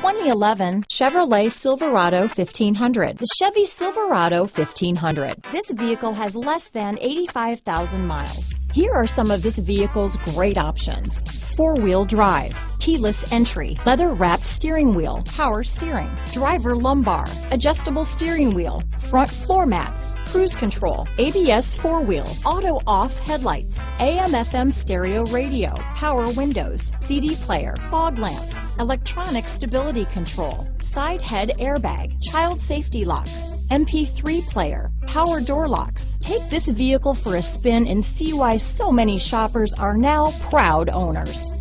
2011 Chevrolet Silverado 1500. The Chevy Silverado 1500. This vehicle has less than 85,000 miles. Here are some of this vehicle's great options. Four-wheel drive, keyless entry, leather-wrapped steering wheel, power steering, driver lumbar, adjustable steering wheel, front floor mat, cruise control, ABS four-wheel, auto-off headlights, AM-FM stereo radio, power windows, CD player, fog lamps, electronic stability control, side head airbag, child safety locks, MP3 player, power door locks. Take this vehicle for a spin and see why so many shoppers are now proud owners.